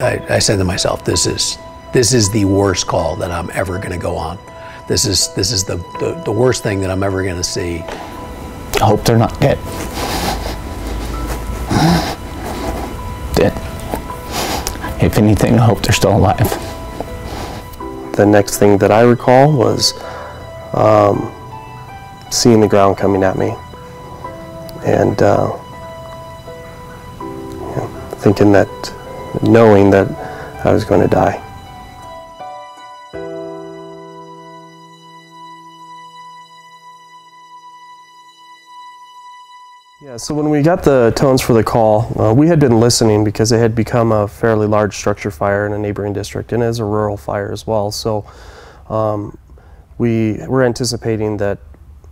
I, I said to myself, this is this is the worst call that I'm ever going to go on. This is this is the, the, the worst thing that I'm ever going to see. I hope they're not dead. Dead. If anything, I hope they're still alive. The next thing that I recall was um, seeing the ground coming at me and uh, you know, thinking that, knowing that I was going to die. Yeah, so when we got the tones for the call, uh, we had been listening because it had become a fairly large structure fire in a neighboring district and as a rural fire as well. So um, we were anticipating that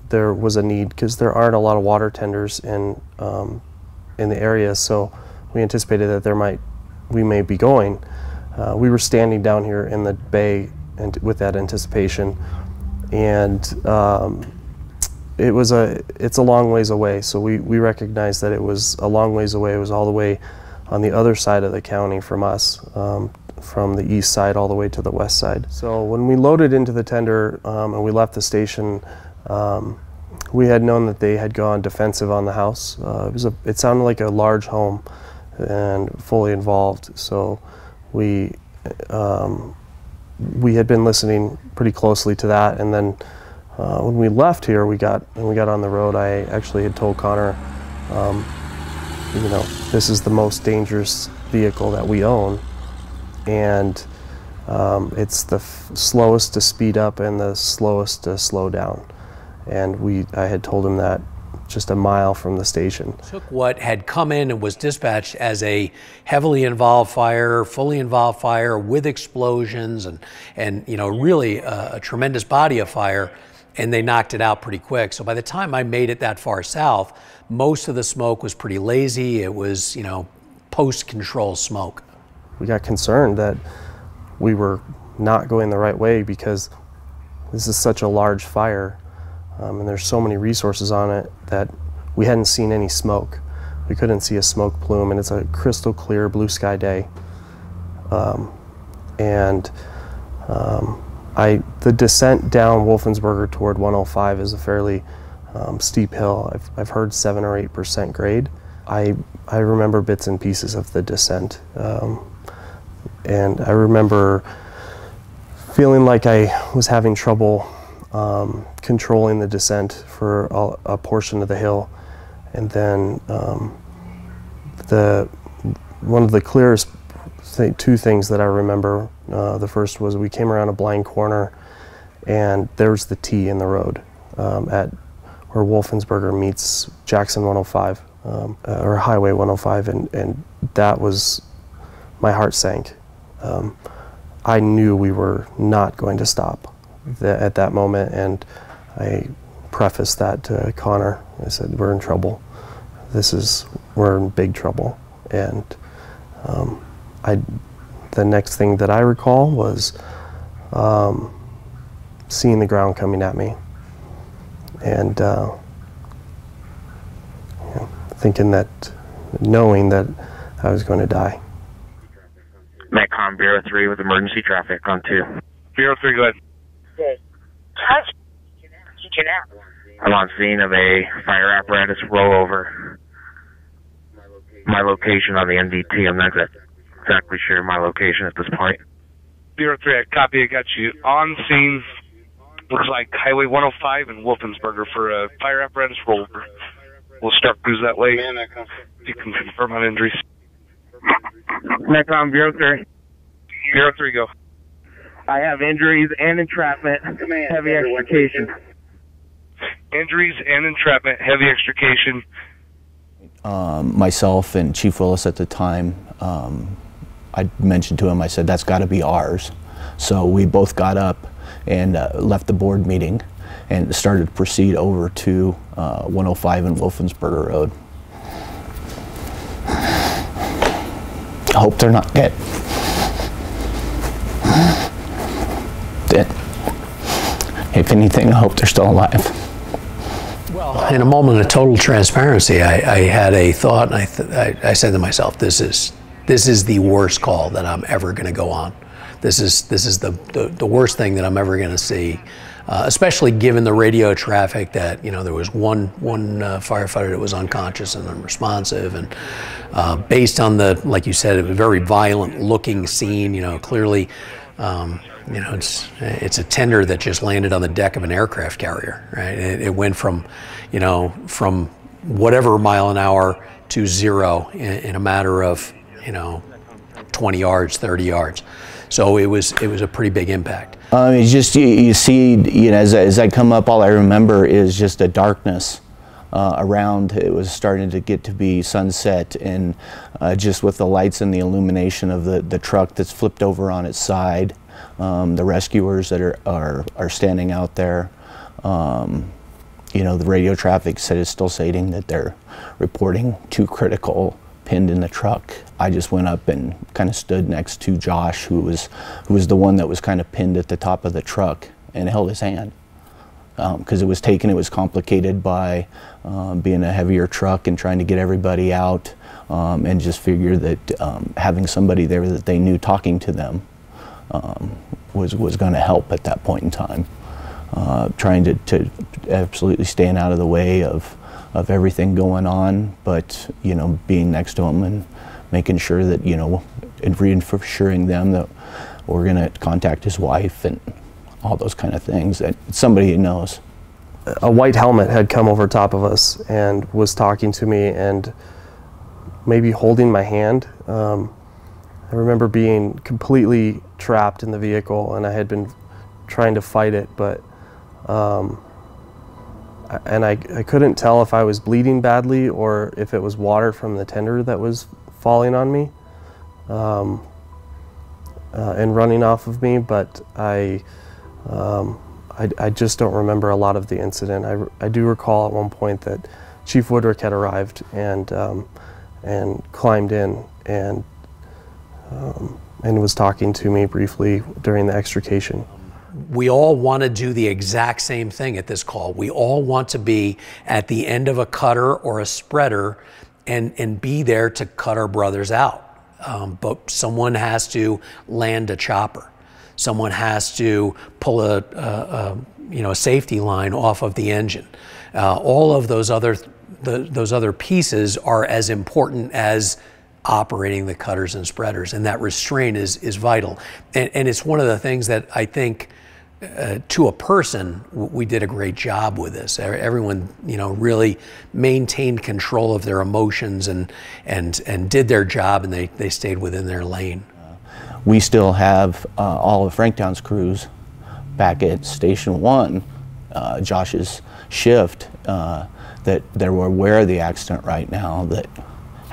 there was a need because there aren't a lot of water tenders in um, in the area. So we anticipated that there might we may be going. Uh, we were standing down here in the bay and with that anticipation, and um, it was a it's a long ways away. So we we recognized that it was a long ways away. It was all the way on the other side of the county from us um, from the east side all the way to the west side. So when we loaded into the tender um, and we left the station um, we had known that they had gone defensive on the house. Uh, it was a it sounded like a large home and fully involved so we um, we had been listening pretty closely to that and then uh, when we left here, we got when we got on the road. I actually had told Connor, um, you know, this is the most dangerous vehicle that we own, and um, it's the slowest to speed up and the slowest to slow down. And we, I had told him that just a mile from the station. Took what had come in and was dispatched as a heavily involved fire, fully involved fire with explosions and and you know really a, a tremendous body of fire and they knocked it out pretty quick. So by the time I made it that far south, most of the smoke was pretty lazy. It was, you know, post control smoke. We got concerned that we were not going the right way because this is such a large fire um, and there's so many resources on it that we hadn't seen any smoke. We couldn't see a smoke plume and it's a crystal clear blue sky day. Um, and um, I, the descent down Wolfensberger toward 105 is a fairly um, steep hill. I've, I've heard seven or eight percent grade. I, I remember bits and pieces of the descent. Um, and I remember feeling like I was having trouble um, controlling the descent for a, a, portion of the hill. And then um, the, one of the clearest th two things that I remember. Uh, the first was we came around a blind corner, and there was the T in the road um, at where Wolfensberger meets Jackson 105 um, uh, or Highway 105, and and that was my heart sank. Um, I knew we were not going to stop at that moment, and I prefaced that to Connor. I said, "We're in trouble. This is we're in big trouble," and um, I, the next thing that I recall was um, seeing the ground coming at me and uh, you know, thinking that, knowing that I was going to die. Metcom Bureau 3 with emergency traffic on 2. Bureau 3, go ahead. I'm on scene of a fire apparatus rollover. My location on the MDT, I'm not exactly exactly sure my location at this point. Bureau 3, I copy. I got you on scene. Looks like Highway 105 in Wolfensberger for a fire apparatus rollover. We'll start crews that way. You can confirm on injuries. Metcom Bureau 3. Bureau 3, go. I have injuries and entrapment, heavy extrication. Injuries and entrapment, heavy extrication. Um, myself and Chief Willis at the time um, I mentioned to him, I said, that's got to be ours. So we both got up and uh, left the board meeting and started to proceed over to uh, 105 and Wolfensberger Road. I hope they're not dead. Dead. If anything, I hope they're still alive. Well, in a moment of total transparency, I, I had a thought, and I, I, I said to myself, "This is this is the worst call that I'm ever going to go on. This is this is the the, the worst thing that I'm ever going to see. Uh, especially given the radio traffic that you know there was one one uh, firefighter that was unconscious and unresponsive, and uh, based on the like you said, it a very violent looking scene. You know, clearly, um, you know, it's it's a tender that just landed on the deck of an aircraft carrier. Right, it, it went from, you know, from whatever mile an hour to zero in, in a matter of you know 20 yards, 30 yards. So it was it was a pretty big impact. Um, it's just you, you see, you know, as, as I come up, all I remember is just a darkness uh, around. It was starting to get to be sunset, and uh, just with the lights and the illumination of the, the truck that's flipped over on its side, um, the rescuers that are, are, are standing out there. Um, you know, the radio traffic said is still stating that they're reporting two critical pinned in the truck. I just went up and kind of stood next to Josh, who was who was the one that was kind of pinned at the top of the truck, and held his hand because um, it was taken. It was complicated by um, being a heavier truck and trying to get everybody out, um, and just figured that um, having somebody there that they knew talking to them um, was was going to help at that point in time. Uh, trying to, to absolutely stand out of the way of of everything going on, but you know, being next to them and making sure that you know, and reassuring them that we're going to contact his wife and all those kind of things that somebody knows. A white helmet had come over top of us and was talking to me and maybe holding my hand. Um, I remember being completely trapped in the vehicle and I had been trying to fight it, but um, and I, I couldn't tell if I was bleeding badly or if it was water from the tender that was falling on me um, uh, and running off of me, but I, um, I, I, just don't remember a lot of the incident. I, I do recall at one point that Chief Woodrick had arrived and, um, and climbed in and, um, and was talking to me briefly during the extrication we all want to do the exact same thing at this call. We all want to be at the end of a cutter or a spreader and, and be there to cut our brothers out. Um, but someone has to land a chopper. Someone has to pull a, a, a you know a safety line off of the engine. Uh, all of those other the, those other pieces are as important as operating the cutters and spreaders, and that restraint is is vital. And, and it's one of the things that I think uh, to a person, we did a great job with this. Everyone, you know, really maintained control of their emotions and and and did their job, and they they stayed within their lane. We still have uh, all of Franktown's crews back at Station One, uh, Josh's shift, uh, that were aware of the accident right now. That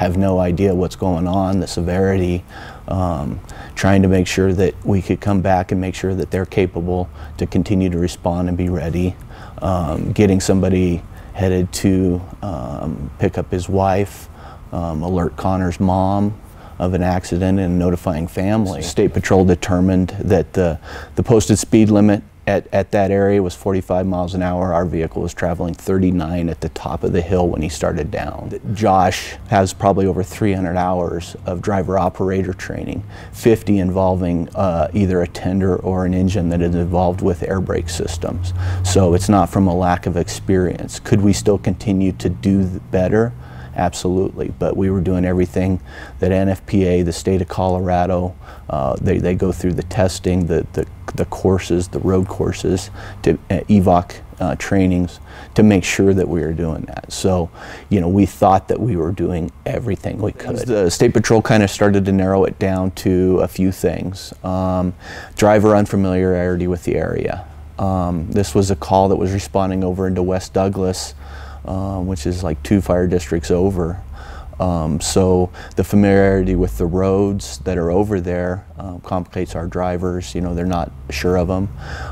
have no idea what's going on, the severity, um, trying to make sure that we could come back and make sure that they're capable to continue to respond and be ready. Um, getting somebody headed to um, pick up his wife, um, alert Connor's mom of an accident and notifying family. State Patrol determined that the, the posted speed limit at, at that area was 45 miles an hour. Our vehicle was traveling 39 at the top of the hill when he started down. Josh has probably over 300 hours of driver operator training, 50 involving uh, either a tender or an engine that is involved with air brake systems. So it's not from a lack of experience. Could we still continue to do better? Absolutely, but we were doing everything that NFPA, the state of Colorado, uh, they, they go through the testing, the, the, the courses, the road courses, to uh, EVOC uh, trainings to make sure that we were doing that. So, you know, we thought that we were doing everything we could. The State Patrol kind of started to narrow it down to a few things. Um, driver unfamiliarity with the area. Um, this was a call that was responding over into West Douglas um, which is like two fire districts over. Um, so the familiarity with the roads that are over there um, complicates our drivers. You know, they're not sure of them.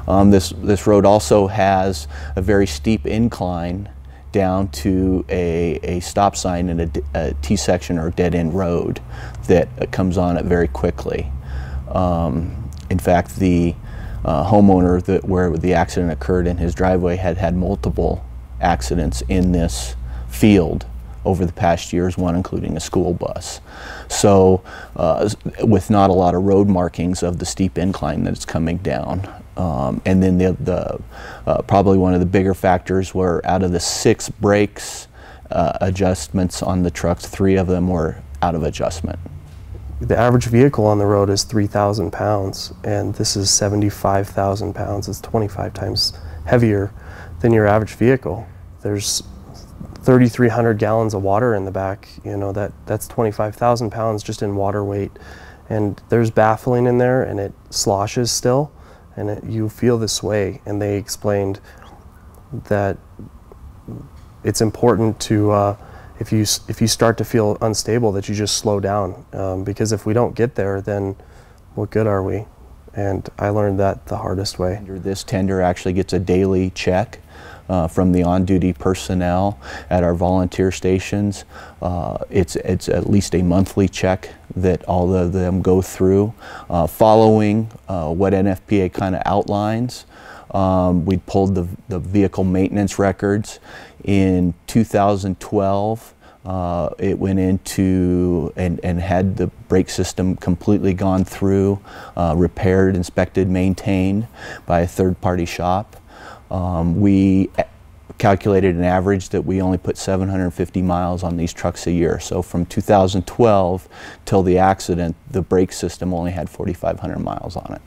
Um, this this road also has a very steep incline down to a, a stop sign in a, a T section or dead end road that uh, comes on it very quickly. Um, in fact, the uh, homeowner that where the accident occurred in his driveway had had multiple accidents in this field over the past years, one including a school bus. So, uh, with not a lot of road markings of the steep incline that it's coming down. Um, and then the, the uh, probably one of the bigger factors were out of the six brakes uh, adjustments on the trucks, three of them were out of adjustment. The average vehicle on the road is 3,000 pounds, and this is 75,000 pounds. It's 25 times heavier than your average vehicle. There's 3,300 gallons of water in the back. You know that that's 25,000 pounds just in water weight, and there's baffling in there, and it sloshes still, and it, you feel the sway. And they explained that it's important to uh, if you if you start to feel unstable that you just slow down um, because if we don't get there then what good are we and I learned that the hardest way. This tender actually gets a daily check uh, from the on-duty personnel at our volunteer stations. Uh, it's, it's at least a monthly check that all of them go through. Uh, following uh, what NFPA kind of outlines, um, we pulled the, the vehicle maintenance records in 2012. Uh, it went into and, and had the brake system completely gone through, uh, repaired, inspected, maintained by a third party shop. Um, we calculated an average that we only put 750 miles on these trucks a year. So from 2012 till the accident, the brake system only had 4,500 miles on it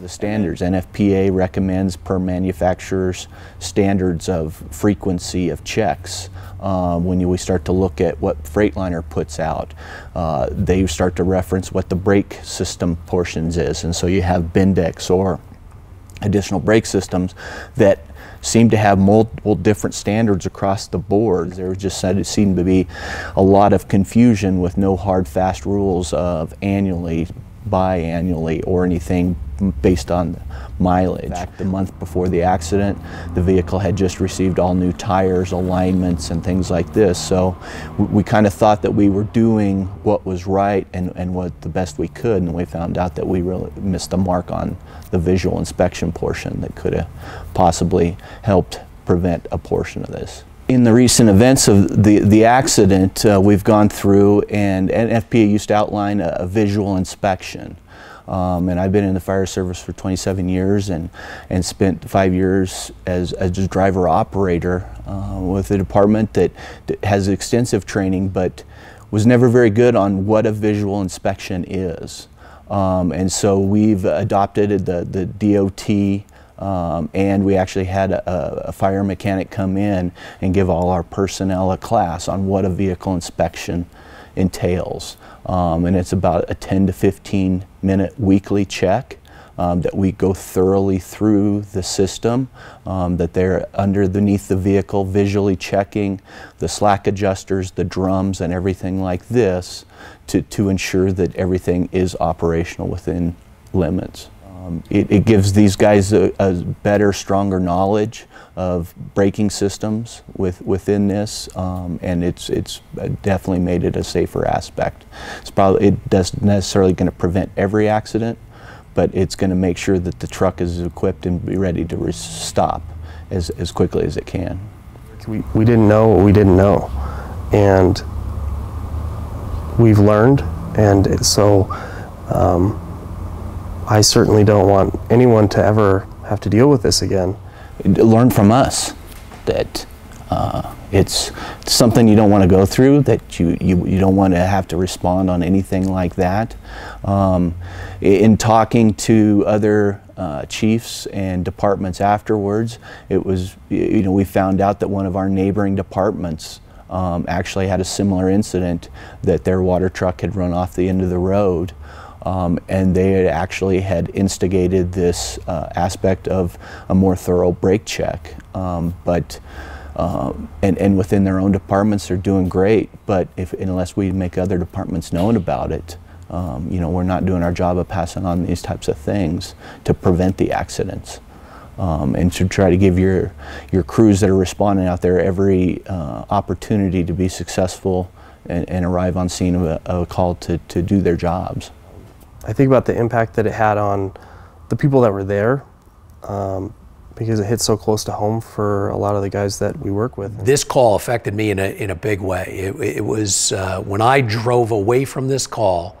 the standards. NFPA recommends per manufacturer's standards of frequency of checks. Um, when you, we start to look at what Freightliner puts out, uh, they start to reference what the brake system portions is. And so you have Bendix or additional brake systems that seem to have multiple different standards across the board. There just seemed to be a lot of confusion with no hard fast rules of annually biannually or anything based on mileage. Fact, the month before the accident, the vehicle had just received all new tires, alignments, and things like this. So we, we kind of thought that we were doing what was right and, and what the best we could, and we found out that we really missed the mark on the visual inspection portion that could have possibly helped prevent a portion of this in the recent events of the, the accident, uh, we've gone through and NFPA used to outline a, a visual inspection. Um, and I've been in the fire service for 27 years and, and spent five years as, as a driver operator uh, with a department that, that has extensive training but was never very good on what a visual inspection is. Um, and so we've adopted the, the DOT um, and we actually had a, a, fire mechanic come in and give all our personnel a class on what a vehicle inspection entails. Um, and it's about a 10 to 15 minute weekly check. Um, that we go thoroughly through the system, um, that they're underneath the vehicle visually checking the slack adjusters, the drums, and everything like this to, to ensure that everything is operational within limits. Um, it, it, gives these guys a, a, better, stronger knowledge of braking systems with, within this, um, and it's it's definitely made it a safer aspect. It's probably it doesn't necessarily going to prevent every accident, but it's going to make sure that the truck is equipped and be ready to stop as as quickly as it can. We we didn't know what we didn't know, and we've learned, and so. Um, I certainly don't want anyone to ever have to deal with this again. Learn from us that uh, it's something you don't want to go through, that you, you, you don't want to have to respond on anything like that. Um, in talking to other uh, chiefs and departments afterwards, it was, you know, we found out that one of our neighboring departments um, actually had a similar incident that their water truck had run off the end of the road um, and they had actually had instigated this uh, aspect of a more thorough brake check. Um, but um, and, and within their own departments, they're doing great. But if unless we make other departments known about it, um, you know, we're not doing our job of passing on these types of things to prevent the accidents. Um, and to try to give your your crews that are responding out there every uh, opportunity to be successful and, and arrive on scene of a, a call to, to do their jobs. I think about the impact that it had on the people that were there. Um, because it hit so close to home for a lot of the guys that we work with. This call affected me in a, in a big way. It, it was uh, when I drove away from this call,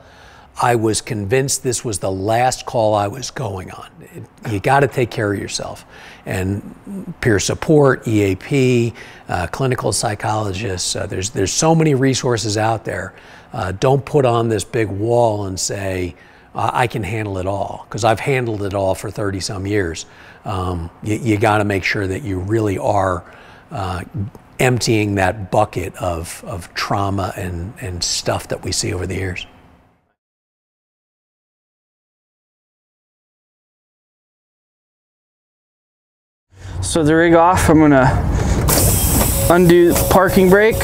I was convinced this was the last call I was going on. It, you got to take care of yourself. And peer support, EAP, uh, clinical psychologists, uh, there's, there's so many resources out there. Uh, don't put on this big wall and say, I can handle it all, because I've handled it all for 30 some years um, you, you got to make sure that you really are uh, emptying that bucket of, of trauma and, and stuff that we see over the years. So the rig off, I'm gonna undo the parking brake,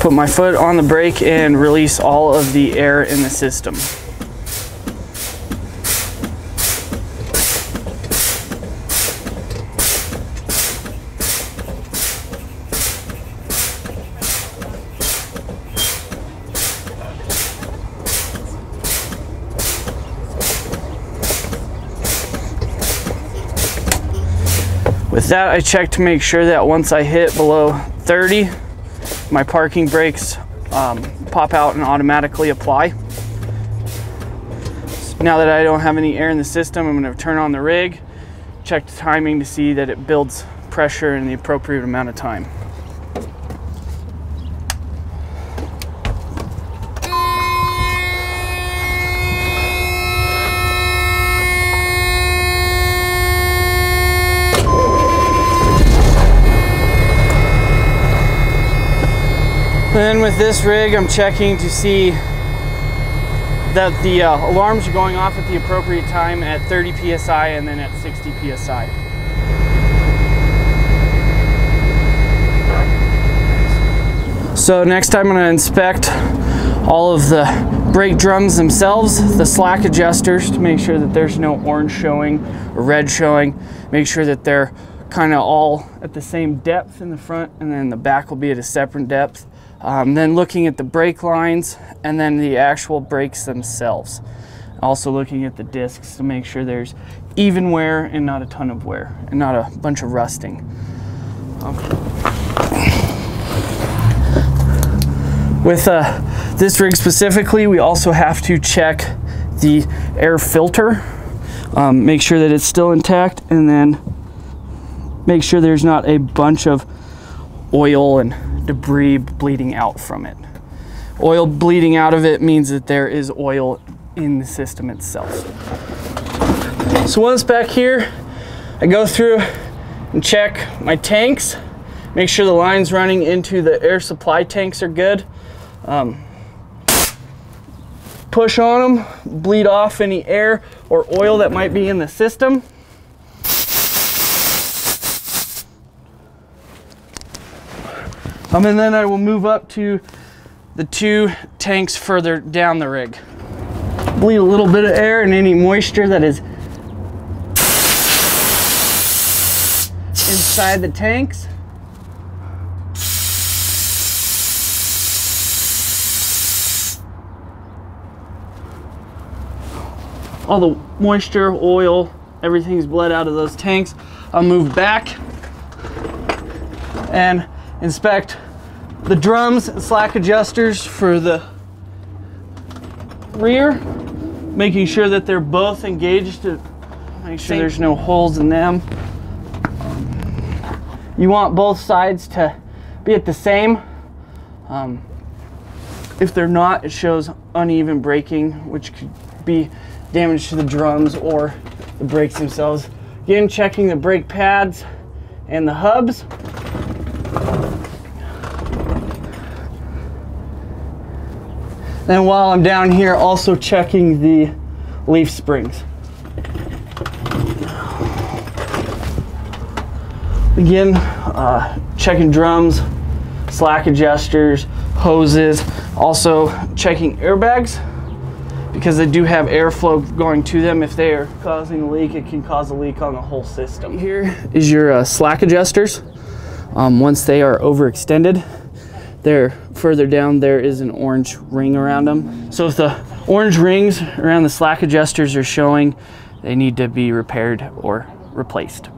put my foot on the brake and release all of the air in the system. With that, I check to make sure that once I hit below 30, my parking brakes um, pop out and automatically apply. So now that I don't have any air in the system, I'm gonna turn on the rig, check the timing to see that it builds pressure in the appropriate amount of time. Then with this rig, I'm checking to see that the uh, alarms are going off at the appropriate time at 30 PSI and then at 60 PSI. So next I'm going to inspect all of the brake drums themselves, the slack adjusters to make sure that there's no orange showing or red showing. Make sure that they're kind of all at the same depth in the front and then the back will be at a separate depth. Um, then looking at the brake lines and then the actual brakes themselves. Also looking at the discs to make sure there's even wear and not a ton of wear and not a bunch of rusting. Okay. With uh, this rig specifically, we also have to check the air filter, um, make sure that it's still intact, and then make sure there's not a bunch of oil and debris bleeding out from it. Oil bleeding out of it means that there is oil in the system itself. So once back here, I go through and check my tanks, make sure the lines running into the air supply tanks are good. Um, push on them, bleed off any air or oil that might be in the system. Um, and then I will move up to the two tanks further down the rig. Bleed a little bit of air and any moisture that is inside the tanks. All the moisture, oil, everything's bled out of those tanks. I'll move back and inspect the drums and slack adjusters for the rear, making sure that they're both engaged to make sure there's no holes in them. You want both sides to be at the same. Um, if they're not, it shows uneven braking, which could be damage to the drums or the brakes themselves. Again, checking the brake pads and the hubs. Then while I'm down here, also checking the leaf springs. Again, uh, checking drums, slack adjusters, hoses, also checking airbags because they do have airflow going to them. If they are causing a leak, it can cause a leak on the whole system. Here is your uh, slack adjusters. Um, once they are overextended, there, further down, there is an orange ring around them. So if the orange rings around the slack adjusters are showing, they need to be repaired or replaced.